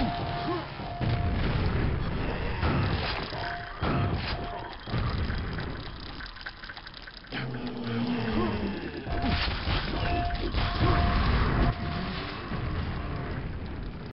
Ooh.